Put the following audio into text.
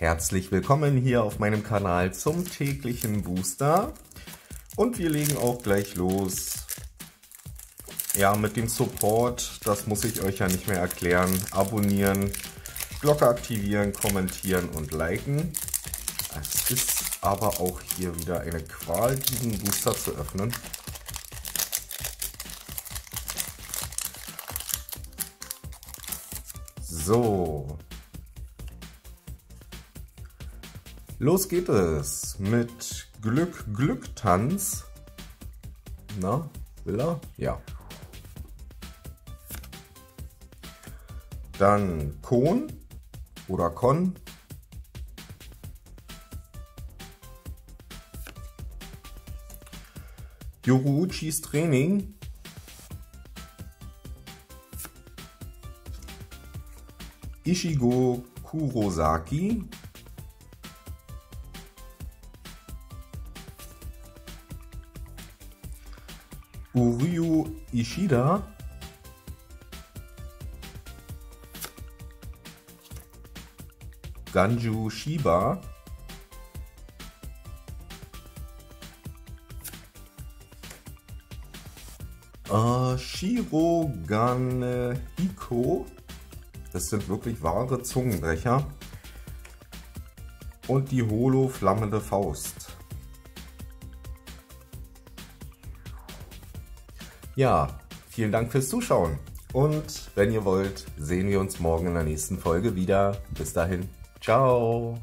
Herzlich willkommen hier auf meinem Kanal zum täglichen Booster. Und wir legen auch gleich los. Ja, mit dem Support, das muss ich euch ja nicht mehr erklären. Abonnieren, Glocke aktivieren, kommentieren und liken. Es ist aber auch hier wieder eine Qual, diesen Booster zu öffnen. So. Los geht es mit Glück, Glück, Tanz. Na, will er? Ja. Dann Kon oder Con. Yoruichis Training. Ishigo Kurosaki. Uryu Ishida. Ganju Shiba. Äh, Shirogane Hiko. Das sind wirklich wahre Zungenbrecher. Und die Holo Flammende Faust. Ja, vielen Dank fürs Zuschauen. Und wenn ihr wollt, sehen wir uns morgen in der nächsten Folge wieder. Bis dahin, ciao.